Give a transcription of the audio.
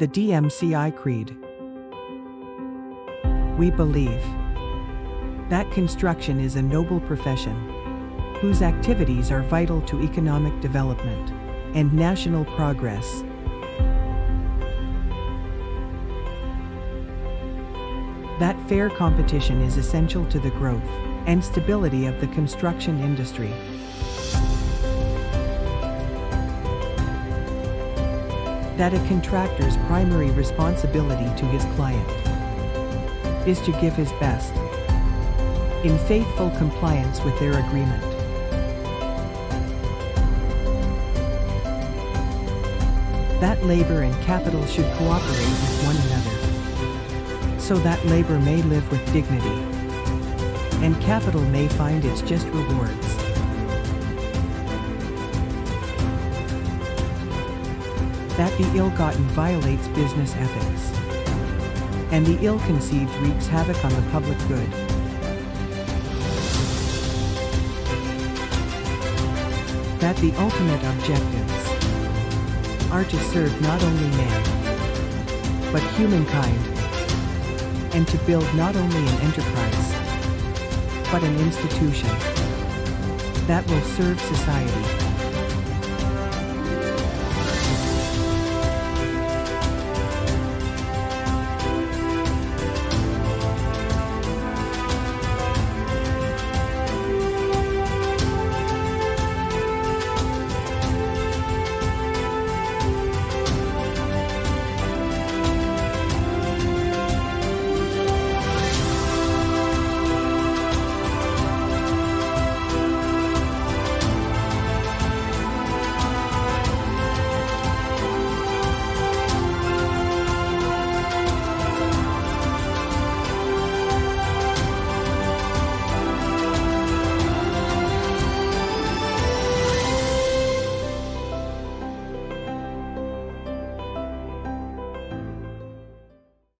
The DMCI Creed. We believe that construction is a noble profession whose activities are vital to economic development and national progress. That fair competition is essential to the growth and stability of the construction industry. That a contractor's primary responsibility to his client is to give his best in faithful compliance with their agreement. That labor and capital should cooperate with one another so that labor may live with dignity and capital may find its just rewards. That the ill-gotten violates business ethics and the ill-conceived wreaks havoc on the public good. That the ultimate objectives are to serve not only man, but humankind, and to build not only an enterprise, but an institution that will serve society.